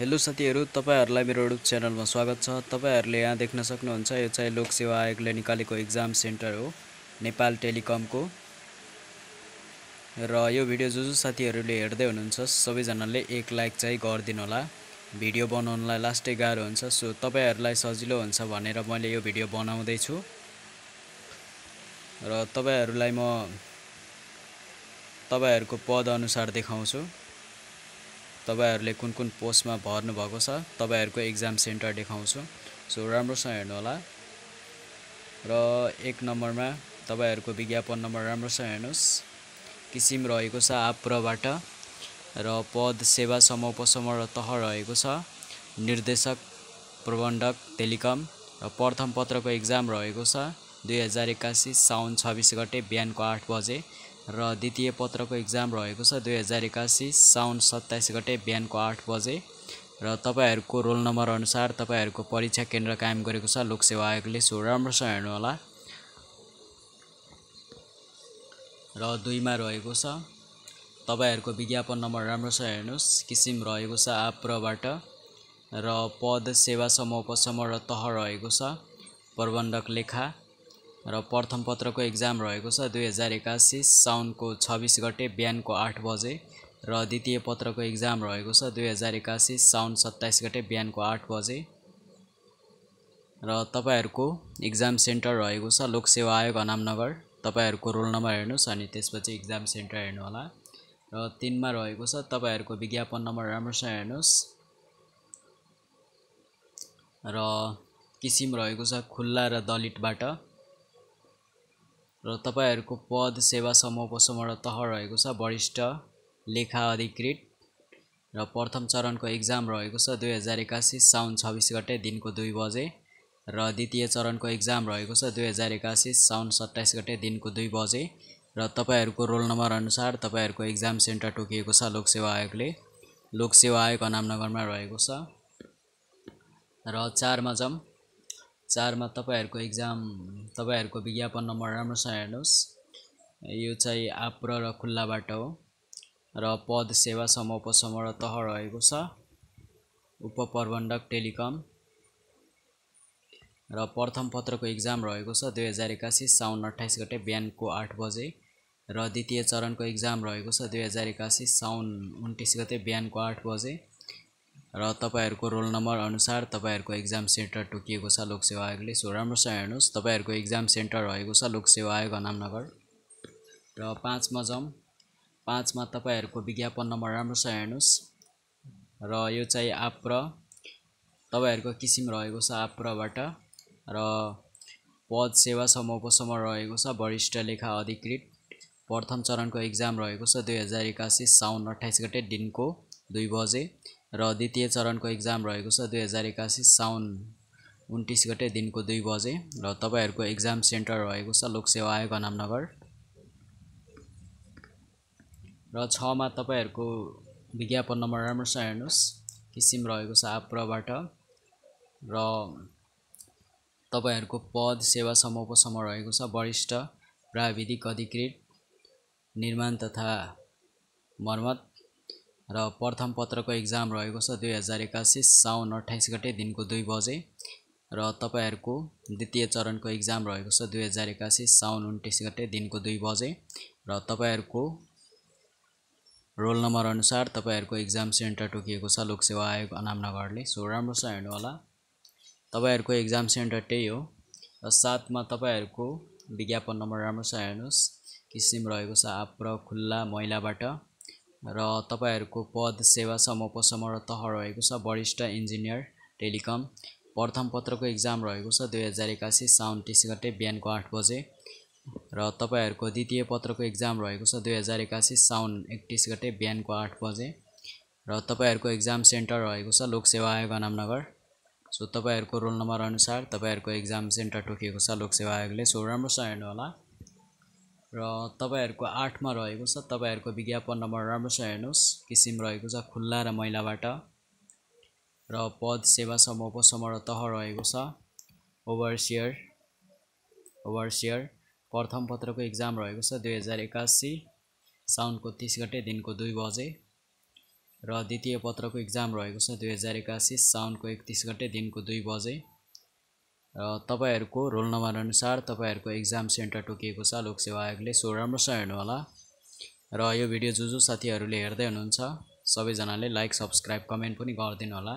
Hello साथीहरू तपाईँहरूलाई मेरो युट्युब च्यानलमा स्वागत छ। तपाईँहरूले यहाँ देख्न सक्नुहुन्छ यो चाहिँ लोक सेवा आयोगले निकालेको इक्जाम सेन्टर हो नेपाल टेलिकमको। र यो भिडियो जो जो साथीहरूले हेर्दै हुनुहुन्छ सबैजनाले एक लाइक चाहिँ गरिदिनु होला भिडियो बनाउनलाई लास्टै गाह्रो हुन्छ सो तपाईँहरूलाई सजिलो हुन्छ भनेर मैले यो भिडियो बनाउँदैछु। र तपाईँहरूलाई म तपाईँहरूको पद अनुसार देखाउँछु। तपाईँहरूले कुन कुन पोस्टमा भर्नुभएको छ तपाईँहरूको इक्जाम सेन्टर देखाउँछु। सो राम्रोसँग हेर्नु होला र एक नम्बरमा तपाईँहरूको विज्ञापन नम्बर राम्रोसँग हेर्नुहोस्। किसिम रहेको छ आप्रबाट। र पद सेवा समूह उपसमूह र तह रहेको छ। निर्देशक प्रबन्धक टेलिकम र प्रथम पत्रको इक्जाम रहेको छ। दुई हजार एक्कासी साउन छब्बिस गते बिहानको आठ बजे। र द्वितीय पत्रको इक्जाम रहेको छ दुई हजार एकासी साउन सत्ताइस गते बिहानको आठ बजे। र तपाईँहरूको रोल नम्बर अनुसार तपाईँहरूको परीक्षा केन्द्र कायम गरेको छ लोकसेवा आयोगले सो राम्रोसँग हेर्नु होला र दुईमा रहेको छ तपाईँहरूको विज्ञापन नम्बर राम्रोसँग हेर्नुहोस् किसिम रहेको छ आप्रबाट र पद सेवा समूह उपसमूह र तह रहेको छ प्रबन्धक लेखा। र प्रथम पत्रको इक्जाम रहेको छ दुई हजार एकासी साउनको छब्बिस गते बिहानको आठ बजे र द्वितीय पत्रको इक्जाम रहेको छ दुई हजार एकासी साउन सत्ताइस गते बिहानको आठ बजे। र तपाईँहरूको इक्जाम सेन्टर रहेको छ लोकसेवा आयोग अनामनगर तपाईँहरूको रोल नम्बर हेर्नुहोस् अनि त्यसपछि इक्जाम सेन्टर हेर्नु होला र तिनमा रहेको छ तपाईँहरूको विज्ञापन नम्बर राम्रोसँग हेर्नुहोस्। र किसिम रहेको छ खुल्ला र दलितबाट। र तपाईँहरूको पद सेवा समूह उपसमूह र तह रहेको छ। वरिष्ठ लेखा अधिकृत र प्रथम चरणको इक्जाम रहेको छ। दुई हजार एकासी साउन छब्बिस गते दिनको दुई बजे र द्वितीय चरणको इक्जाम रहेको छ। दुई हजार एकासी साउन सत्ताइस गते दिनको दुई बजे र तपाईँहरूको रोल नम्बर अनुसार तपाईँहरूको इक्जाम सेन्टर तोकिएको छ लोकसेवा आयोगले। लोकसेवा आयोग अनामनगरमा रहेको छ। र चारमा जाउँ चारमा तपाईँहरूको इक्जाम तपाईँहरूको विज्ञापन नम्बर राम्रोसँग हेर्नुहोस्। यो चाहिँ आप्र र खुल्लाबाट हो र पद सेवा समूह उपसमूह र तह रहेको छ। उपप्रबन्धक टेलिकम र प्रथम पत्रको इक्जाम रहेको छ दुई हजार एकासी साउन अट्ठाइस गते बिहानको आठ बजे र द्वितीय चरणको इक्जाम रहेको छ दुई हजार एकासी साउन उन्तिस गते बिहानको आठ बजे। र तपाईँहरूको रोल नम्बर अनुसार तपाईँहरूको इक्जाम सेन्टर तोकिएको छ लोकसेवा आयोगले। सो राम्रोसँग हेर्नुहोस् तपाईँहरूको इक्जाम सेन्टर रहेको छ लोकसेवा आयोग अनामनगर। र पाँचमा जाउँ पाँचमा तपाईँहरूको विज्ञापन नम्बर राम्रोसँग हेर्नुहोस्। र यो चाहिँ आप्र तपाईँहरूको किसिम रहेको छ आप्रबाट र पद सेवा समूह उपसमूह रहेको छ वरिष्ठ लेखा अधिकृत। प्रथम चरणको इक्जाम रहेको छ दुई हजार एकासी साउन अट्ठाइस गते दिनको दुई बजे। र द्वितीय चरणको इक्जाम रहेको छ दुई हजार एकासी साउन उन्तिस गते दिनको दुई बजे र तपाईँहरूको इक्जाम सेन्टर रहेको छ लोकसेवा आयोग अनामनगर। र छमा तपाईँहरूको विज्ञापन नम्बर राम्रोसँग हेर्नुहोस् किसिम रहेको छ आप्रबाट र तपाईँहरूको पद सेवा समूह उपसमूह रहेको छ वरिष्ठ प्राविधिक अधिकृत निर्माण तथा मर्मत। र प्रथम पत्रको इक्जाम रहेको छ दुई हजार एकासी साउन अट्ठाइस गते दिनको दुई बजे र तपाईँहरूको द्वितीय चरणको इक्जाम रहेको छ दुई हजार एकासी साउन उन्तिस गते दिनको दुई बजे र तपाईँहरूको रोल नम्बर अनुसार तपाईँहरूको इक्जाम सेन्टर तोकिएको छ लोकसेवा आयोग अनामनगरले। सो राम्रोसँग हेर्नु होला। तपाईँहरूको इक्जाम सेन्टर त्यही हो। र साथमा तपाईँहरूको विज्ञापन नम्बर राम्रोसँग हेर्नुहोस्। किसिम रहेको छ आप्र खुल्ला महिलाबाट र तपाईँहरूको पद सेवा समूह तह रहेको छ वरिष्ठ इन्जिनियर टेलिकम। प्रथम पत्रको इक्जाम रहेको छ दुई हजार एकासी साउन तिस गते बिहानको आठ बजे। र तपाईँहरूको द्वितीय पत्रको इक्जाम रहेको छ दुई हजार एकासी साउन एकतिस गते बिहानको आठ बजे। र तपाईँहरूको इक्जाम सेन्टर रहेको छ लोकसेवा आयोग अनामनगर। सो तपाईँहरूको रोल नम्बर अनुसार तपाईँहरूको इक्जाम सेन्टर तोकिएको छ लोकसेवा आयोगले। सो राम्रोसँग हेर्नु होला र तपाईँहरूको आठमा रहेको छ तपाईँहरूको विज्ञापन नम्बर राम्रोसँग हेर्नुहोस्। किसिम रहेको छ खुल्ला र मैलाबाट। र पद सेवा समूह उपसमूह र तह रहेको छ। ओभरसियर ओभरसियर प्रथम पत्रको इक्जाम रहेको छ दुई हजार एकासी। साउनको तिस गते दिनको दुई बजे। र द्वितीय पत्रको इक्जाम रहेको छ दुई हजार एकासी। साउनको एकतिस गते दिनको दुई बजे। र तपाईँहरूको रोल नम्बर अनुसार तपाईँहरूको इक्जाम सेन्टर तोकिएको छ लोकसेवा आयोगले सो राम्रोसँग हेर्नुहोला। र यो भिडियो जो जो साथीहरूले हेर्दै हुनुहुन्छ सबैजनाले लाइक सब्सक्राइब कमेन्ट पनि गरिदिनु होला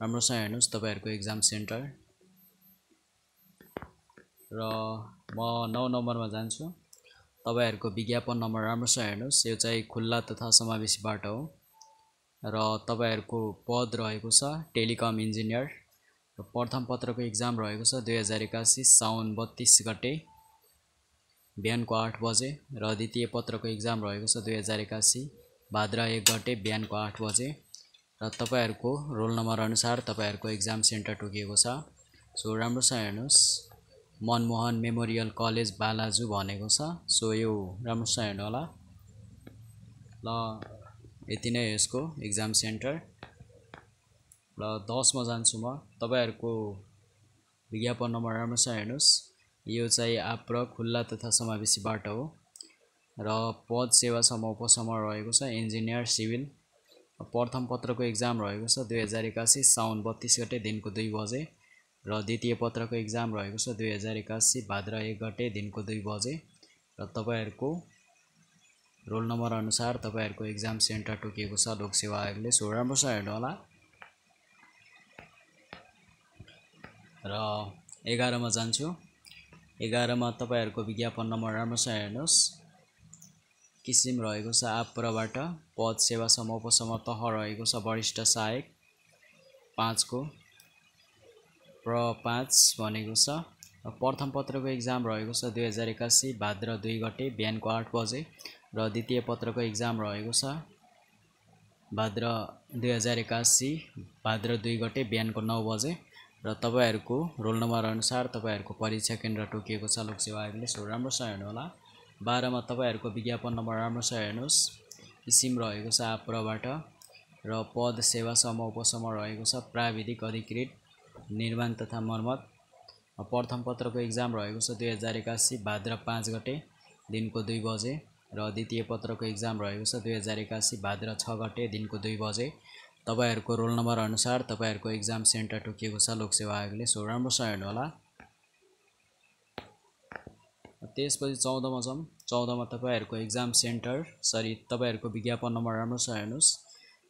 राम्रोसँग हेर्नुहोस् तपाईँहरूको इक्जाम सेन्टर। र म नौ नम्बरमा जान्छु। तपाईँहरूको विज्ञापन नम्बर राम्रोसँग हेर्नुहोस्। यो चाहिँ खुल्ला तथा समावेशीबाट हो। र तपाईँहरूको पद रहेको छ टेलिकम इन्जिनियर। र प्रथम पत्रको इक्जाम रहेको छ दुई हजार एकासी साउन बत्तिस गते बिहानको आठ बजे र द्वितीय पत्रको इक्जाम रहेको छ दुई हजार एकासी भाद्र एक गते बिहानको आठ बजे र तपाईँहरूको रोल नम्बर अनुसार तपाईँहरूको इक्जाम सेन्टर तोकिएको छ सो राम्रोसँग हेर्नुहोस्। मनमोहन मेमोरियल कलेज बालाजु भनेको छ। सो यो राम्रोसँग हेर्नु होला। ल यति नै यसको इक्जाम सेन्टर। र दसमा जान्छु म। तपाईँहरूको विज्ञापन नम्बर राम्रोसँग हेर्नुहोस्। यो चाहिँ आप्र खुल्ला तथा समावेशीबाट हो। र पद सेवासम्म उपसम्म रहेको छ। इन्जिनियर सिभिल प्रथम पत्रको इक्जाम रहेको छ दुई हजार एकासी साउन बत्तिस गते दिनको दुई बजे। र द्वितीय पत्रको इक्जाम रहेको छ दुई हजार एकासी भाद्र एक गते दिनको दुई बजे। र तपाईँहरूको रोल नम्बर अनुसार तपाईँहरूको इक्जाम सेन्टर तोकिएको छ। लोकसेवा आयोगले सो राम्रोसँग हेर्नु र एघारमा जान्छु। एघारमा तपाईँहरूको विज्ञापन नम्बर राम्रोसँग हेर्नुहोस्। किसिम रहेको छ आप्रबाट। पद सेवासम्म उपसम्म तह रहेको छ वरिष्ठ सहायक। पाँचको। प्र पाँच भनेको छ। प्रथम पत्रको इक्जाम रहेको छ दुई हजार एकासी। भाद्र दुई गते बिहानको आठ बजे। र द्वितीय पत्रको इक्जाम रहेको छ भाद्र दुई हजार एकासी। भाद्र दुई गते बिहानको नौ बजे। र तपाईँहरूको रोल नम्बर अनुसार तपाईँहरूको परीक्षा केन्द्र तोकिएको छ लोकसेवा आयोगले सो राम्रोसँग हेर्नु होला। बाह्रमा तपाईँहरूको विज्ञापन नम्बर राम्रोसँग हेर्नुहोस्। किसिम रहेको छ आप्रबाट र पद सेवासम्म उपसम्म रहेको छ। प्राविधिक अधिकृत निर्माण तथा मर्मत। प्रथम पत्रको इक्जाम रहेको छ दुई हजार एकासी भाद्र पाँच गते दिनको दुई बजे। र द्वितीय पत्रको इक्जाम रहेको छ दुई हजार एकासी भाद्र छ गते दिनको दुई बजे। तपाईँहरूको रोल नम्बर अनुसार तपाईँहरूको इक्जाम सेन्टर तोकिएको छ लोकसेवा आयोगले सो राम्रोसँग हेर्नु होला। त्यसपछि चौधमा जाउँ चौधमा तपाईँहरूको इक्जाम सेन्टर सरी तपाईँहरूको विज्ञापन नम्बर राम्रोसँग हेर्नुहोस्।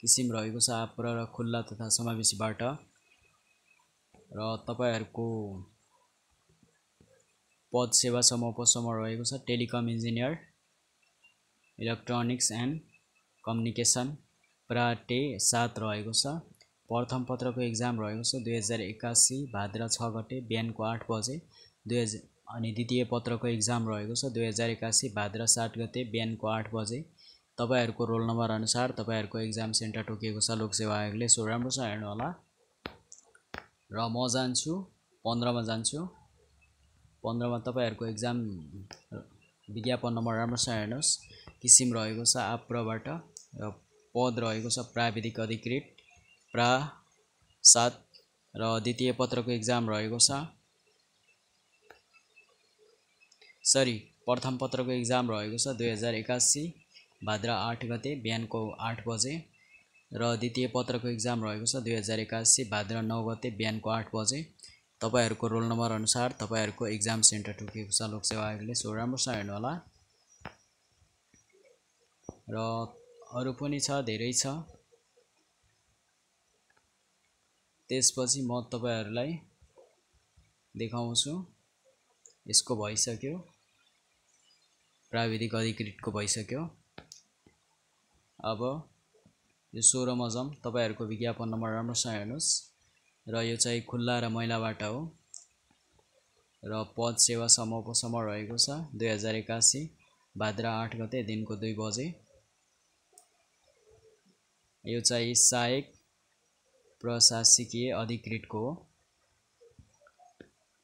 किसिम रहेको छ आप्र र खुल्ला तथा समावेशीबाट। र तपाईँहरूको पद सेवासम्म उपसम्म रहेको छ telecom engineer electronics and communication. प्राटे सात रहेको छ। प्रथम पत्रको इक्जाम रहेको छ। दुई हजार एकासी भाद्र छ गते बिहानको आठ बजे। दुई हजार अनि द्वितीय पत्रको इक्जाम रहेको छ। दुई हजार एकासी भाद्र सात गते बिहानको आठ बजे। तपाईँहरूको रोल नम्बर अनुसार तपाईँहरूको इक्जाम सेन्टर तोकिएको छ। लोकसेवा आयोगले सो राम्रोसँग हेर्नु होला र म जान्छु पन्ध्रमा जान्छु। पन्ध्रमा तपाईँहरूको इक्जाम विज्ञापन नम्बर राम्रोसँग हेर्नुहोस्। किसिम रहेको छ आप्रबाट। र पद रहेको छ प्राविधिक अधिकृत प्रा सात र द्वितीय पत्रको इक्जाम रहेको छ। सरी प्रथम पत्रको इक्जाम रहेको छ दुई हजार एकासी भाद्र आठ गते बिहानको आठ बजे र द्वितीय पत्रको इक्जाम रहेको छ दुई हजार एकासी भाद्र नौ गते बिहानको आठ बजे। तपाईँहरूको रोल नम्बर अनुसार तपाईँहरूको इक्जाम सेन्टर टोकिएको छ लोकसेवा आयोगले सो राम्रोसँग हेर्नु होला र अरू पनि छ धेरै छ। त्यसपछि म तपाईँहरूलाई देखाउँछु। यसको भइसक्यो। प्राविधिक अधिकृतको भइसक्यो। अब यो सोह्रमा जाउँ तपाईँहरूको विज्ञापन नम्बर राम्रोसँग हेर्नुहोस्। र यो चाहिँ खुल्ला र मैलाबाट हो। र पद सेवासम्म उपसम्म रहेको छ। दुई हजार एकासी भाद्र आठ गते दिनको दुई बजे। यो चाहिँ सहायक प्रशासकीय अधिकृतको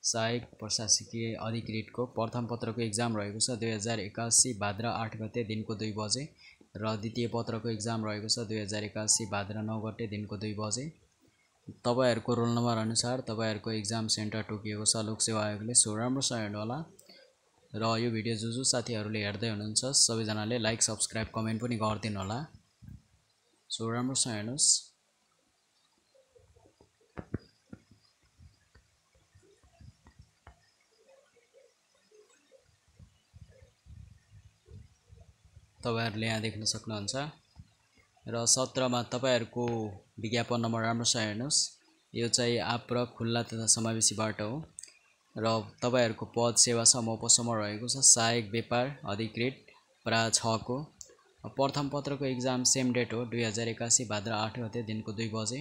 सहायक प्रशासकीय अधिकृतको प्रथम पत्रको इक्जाम रहेको छ दुई हजार एकासी भाद्र आठ गते दिनको दुई बजे र द्वितीय पत्रको इक्जाम रहेको छ दुई हजार एकासी भाद्र नौ गते दिनको दुई बजे। तपाईँहरूको रोल नम्बर अनुसार तपाईँहरूको इक्जाम सेन्टर तोकिएको छ लोकसेवा आयोगले सो राम्रोसँग हेर्नु होला। र यो भिडियो जो जो साथीहरूले हेर्दै हुनुहुन्छ सबैजनाले लाइक सब्सक्राइब कमेन्ट पनि गरिदिनु होला। सो राम्रोसँग हेर्नुहोस् तपाईँहरूले यहाँ देख्न सक्नुहुन्छ। र सत्रमा तपाईँहरूको विज्ञापन नम्बर राम्रोसँग हेर्नुहोस्। यो चाहिँ आप र खुल्ला तथा समावेशीबाट हो। र तपाईँहरूको पद सेवा समूह रहेको छ। सहायक व्यापार अधिकृत प्रा छको। प्रथम पत्रको इक्जाम सेम डेट हो दुई हजार एकासी भाद्र आठ गते दिनको दुई बजे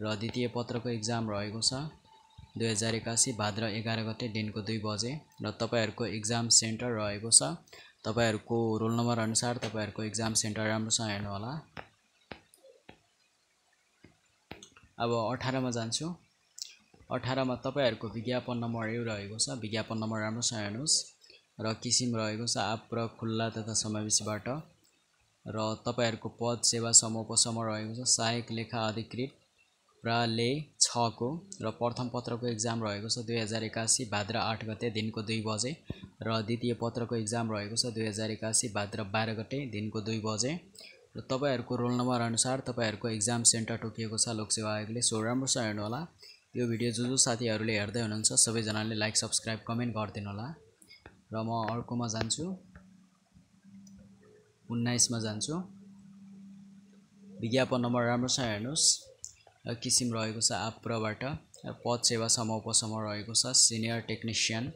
र द्वितीय पत्रको इक्जाम रहेको छ दुई हजार एकासी भाद्र एघार गते दिनको दुई बजे र तपाईँहरूको इक्जाम सेन्टर रहेको छ। तपाईँहरूको रोल नम्बर अनुसार तपाईँहरूको इक्जाम सेन्टर राम्रोसँग हेर्नु होला। अब अठारमा जान्छु। अठारमा तपाईँहरूको विज्ञापन नम्बर यो रहेको छ विज्ञापन नम्बर राम्रोसँग हेर्नुहोस्। र किसिम रहेको छ आप र खुल्ला तथा समावेशीबाट। र तपाईँहरूको पद सेवा समूह उपसमूह रहेको छ सहायक लेखा अधिकृत प्राले छको र प्रथम पत्रको इक्जाम रहेको छ दुई हजार एकासी भाद्र आठ गते दिनको दुई बजे र द्वितीय पत्रको इक्जाम रहेको छ दुई हजार एकासी भाद्र बाह्र गते दिनको दुई बजे। र तपाईँहरूको रोल नम्बर अनुसार तपाईँहरूको इक्जाम सेन्टर तोकिएको छ लोकसेवा आयोगले सो राम्रोसँग हेर्नु होला यो भिडियो जो जो साथीहरूले हेर्दै हुनुहुन्छ सबैजनाले लाइक सब्सक्राइब कमेन्ट गरिदिनु होला र म अर्कोमा जान्छु। उन्नाइसमा जान्छु। विज्ञापन नम्बर राम्रोसँग हेर्नुहोस्। किसिम रहेको छ आप्रबाट। पद सेवा समूह रहेको छ। Senior technician.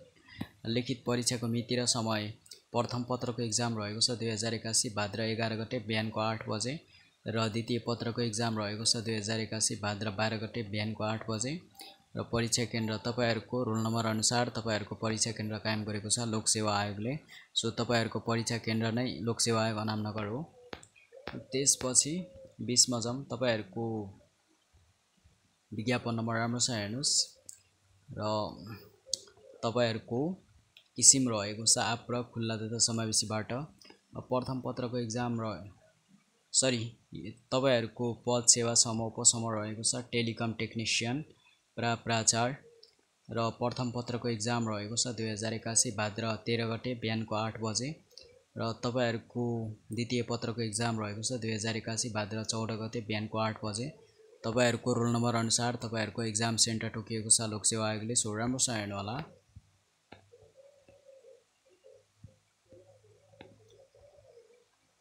लिखित परीक्षाको मिति र समय। प्रथम पत्रको इक्जाम रहेको छ दुई हजार एकासी। भाद्र एघार गते बिहानको आठ बजे। र द्वितीय पत्रको इक्जाम रहेको छ दुई हजार एकासी। भाद्र बाह्र गते बिहानको आठ बजे। र परीक्षा केन्द्र तपाईँहरूको रोल नम्बर अनुसार तपाईँहरूको परीक्षा केन्द्र कायम गरेको छ लोकसेवा आयोगले। सो तपाईँहरूको परीक्षा केन्द्र नै लोकसेवा आयोग अनामनगर हो। त्यसपछि बिसमा जाउँ तपाईँहरूको विज्ञापन नम्बर राम्रोसँग हेर्नुहोस्। र तपाईँहरूको किसिम रहेको छ आप र खुल्ला तथा समावेशीबाट। प्रथम पत्रको इक्जाम र सरी तपाईँहरूको पद सेवा समूह रहेको छ टेलिकम टेक्निसियन। प्राचार र प्रथम पत्रको इक्जाम रहेको छ दुई हजार एकासी भाद्र तेह्र गते बिहानको आठ बजे र तपाईँहरूको द्वितीय पत्रको इक्जाम रहेको छ दुई हजार एकासी भाद्र चौध गते बिहानको आठ बजे। तपाईँहरूको रोल नम्बर अनुसार तपाईँहरूको इक्जाम सेन्टर तोकिएको छ लोकसेवा आयोगले। सो राम्रोसँग हेर्नु होला।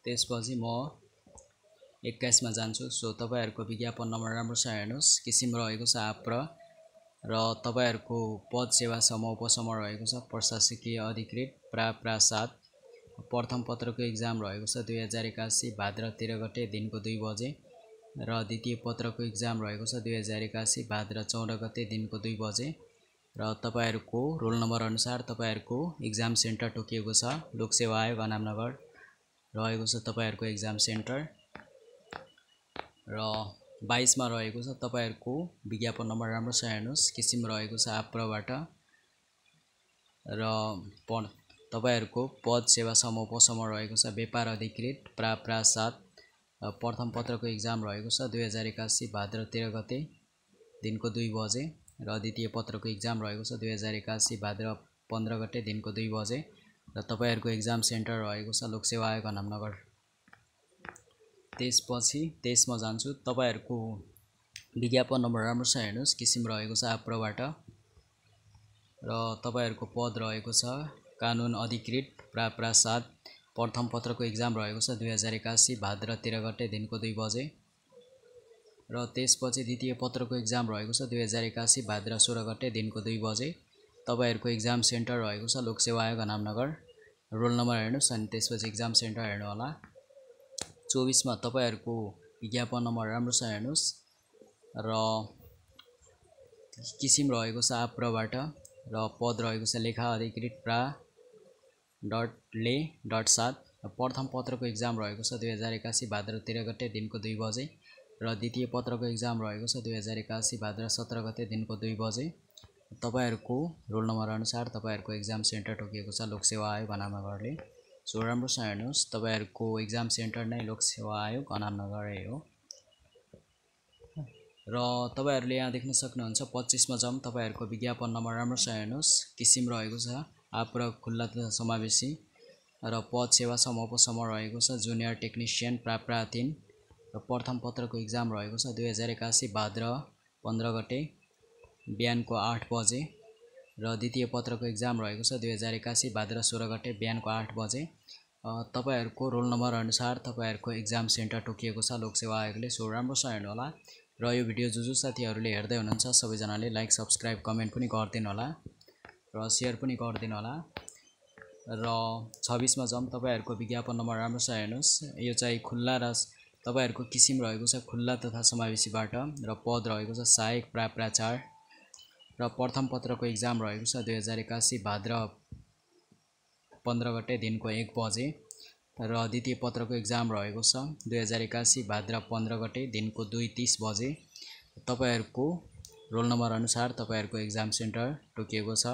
त्यसपछि म एक्काइसमा जान्छु। सो तपाईँहरूको विज्ञापन नम्बर राम्रोसँग हेर्नुहोस्। किसिम रहेको छ आप्र तपाईँहरूको पद सेवा समूह उपसमूह रहेको छ। प्रशासकीय अधिकृत प्रा प्रासाद प्रथम पत्रको इक्जाम रहेको छ दुई हजार एकासी भाद्र तेह्र गते दिनको दुई बजे र द्वितीय पत्रको इक्जाम रहेको छ दुई हजार एकासी भाद्र चौध गते दिनको दुई बजे। र तपाईँहरूको रोल नम्बर अनुसार तपाईँहरूको इक्जाम सेन्टर तोकिएको छ। लोकसेवा आयोग अनामनगर रहेको छ तपाईँहरूको इक्जाम सेन्टर। र बाइसमा रहेको छ। तपाईँहरूको विज्ञापन नम्बर राम्रोसँग हेर्नुहोस् किसिम रहेको छ आप्रबाट। र प तपाईँहरूको पद सेवा समूह रहेको छ व्यापार अधिकृत प्रा प्रासाद प्रथम पत्रको इक्जाम रहेको छ दुई हजार एकासी भाद्र तेह्र गते दिनको दुई बजे। र द्वितीय पत्रको इक्जाम रहेको छ दुई हजार एकासी भाद्र पन्ध्र गते दिनको दुई बजे। र तपाईँहरूको इक्जाम सेन्टर रहेको छ लोकसेवा आयोग नामनगर त्यसपछि तेइसमा जान्छु। तपाईँहरूको विज्ञापन नम्बर राम्रोसँग हेर्नुहोस् किसिम रहेको छ आप्रबाट। र तपाईँहरूको पद रहेको छ कानुन अधिकृत प्रा प्रासाद प्रथम पत्रको इक्जाम रहेको छ दुई हजार एकासी भाद्र तेह्र गते दिनको दुई बजे। र त्यसपछि द्वितीय पत्रको इक्जाम रहेको छ दुई हजार एकासी भाद्र सोह्र गते दिनको दुई बजे। तपाईँहरूको इक्जाम सेन्टर रहेको छ लोकसेवा आयोग नामनगर रोल नम्बर हेर्नुहोस् अनि त्यसपछि इक्जाम सेन्टर हेर्नु होला चौबिसमा तपाईँहरूको विज्ञापन नम्बर राम्रोसँग हेर्नुहोस् र किसिम रहेको छ आप्रबाट र पद रहेको छ लेखा अधिकृत प्रा डट ले डट सात प्रथम पत्रको इक्जाम रहेको छ दुई हजार एकासी भाद्र तेह्र गते दिनको दुई बजे र द्वितीय पत्रको इक्जाम रहेको छ दुई हजार एकासी भाद्र सत्र गते दिनको दुई बजे। तपाईँहरूको रोल नम्बर अनुसार तपाईँहरूको इक्जाम सेन्टर तोकिएको छ लोकसेवा आयोग अनामनगरले सो राम्रोसँग हेर्नुहोस् तपाईँहरूको इक्जाम सेन्टर नै लोकसेवा आयोग अनामनगरै हो। र तपाईँहरूले यहाँ देख्न सक्नुहुन्छ पच्चिसमा जाउँ तपाईँहरूको विज्ञापन नम्बर राम्रोसँग हेर्नुहोस् किसिम रहेको छ। आप र खुल्ला समावेशी। र पद सेवा समूह रहेको छ। जुनियर टेक्निसियन प्राप्रा तिन र प्रथम पत्रको इक्जाम रहेको छ। दुई हजार एकासी भाद्र पन्ध्र गते। बिहानको आठ बजे। र द्वितीय पत्रको इक्जाम रहेको छ दुई हजार एकासी भाद्र सोह्र गते बिहानको आठ बजे। तपाईँहरूको रोल नम्बर अनुसार तपाईँहरूको इक्जाम सेन्टर तोकिएको छ लोकसेवा आयोगले। सो राम्रोसँग हेर्नु होला। र यो भिडियो जो जो साथीहरूले हेर्दै हुनुहुन्छ सबैजनाले लाइक सब्सक्राइब कमेन्ट पनि गरिदिनु होला। र सेयर पनि गरिदिनु होला। र छब्बिसमा जाउँ तपाईँहरूको विज्ञापन नम्बर राम्रोसँग हेर्नुहोस्। यो चाहिँ खुल्ला र तपाईँहरूको किसिम रहेको छ खुल्ला तथा समावेशीबाट। र पद रहेको छ सहायक प्राप्राचार। र प्रथम पत्रको इक्जाम रहेको छ दुई हजार एकासी भाद्र पन्ध्र गते दिनको एक बजे र द्वितीय पत्रको इक्जाम रहेको छ दुई हजार एकासी भाद्र पन्ध्र गते दिनको दुई तिस बजे। तपाईँहरूको रोल नम्बर अनुसार तपाईँहरूको इक्जाम सेन्टर तोकिएको छ।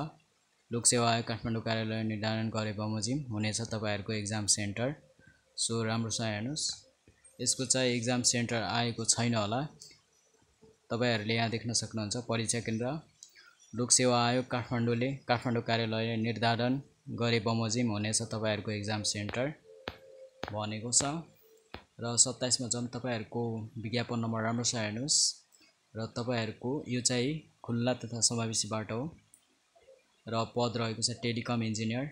लोकसेवा आयोग काठमाडौँ कार्यालय निर्धारण गरे बमोजिम हुनेछ तपाईँहरूको इक्जाम सेन्टर। सो राम्रोसँग हेर्नुहोस्। यसको चाहिँ इक्जाम सेन्टर आएको छैन होला। तपाईँहरूले यहाँ देख्न सक्नुहुन्छ। परीक्षा केन्द्र लोकसेवा आयोग काठमाडौँले काठमाडौँ कार्यालय निर्धारण गरे बमोजिम हुनेछ तपाईँहरूको इक्जाम सेन्टर भनेको छ। र सत्ताइसमा जम तपाईँहरूको विज्ञापन नम्बर राम्रोसँग हेर्नुहोस्। र तपाईँहरूको यो चाहिँ खुल्ला तथा समावेशीबाट हो। र पद रहेको छ टेलिकम इन्जिनियर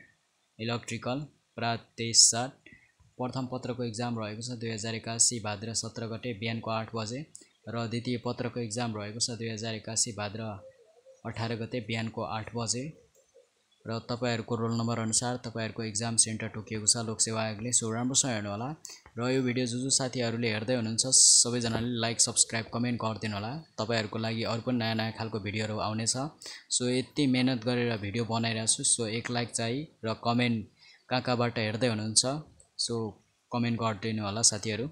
इलेक्ट्रिकल प्रातेसाट प्रथम पत्रको इक्जाम रहेको छ दुई हजार एकासी भाद्र सत्र गते बिहानको आठ बजे। र द्वितीय पत्रको इक्जाम रहेको छ दुई हजार एकासी भाद्र अठार गते बिहानको आठ बजे। र तपाईँहरूको रोल नम्बर अनुसार तपाईँहरूको इक्जाम सेन्टर तोकिएको छ लोकसेवा आयोगले। सो राम्रोसँग हेर्नु होला र यो भिडियो जो जो साथीहरूले हेर्दै हुनुहुन्छ सबैजनाले लाइक सब्सक्राइब कमेन्ट गरिदिनु होला। तपाईँहरूको लागि अरू पनि नयाँ नयाँ खालको भिडियोहरू आउनेछ। सो यति मिहिनेत गरेर भिडियो बनाइरहेको छु सो एक लाइक चाहिँ र कमेन्ट कहाँ कहाँबाट हेर्दै हुनुहुन्छ सो कमेन्ट गरिदिनु होला साथीहरू।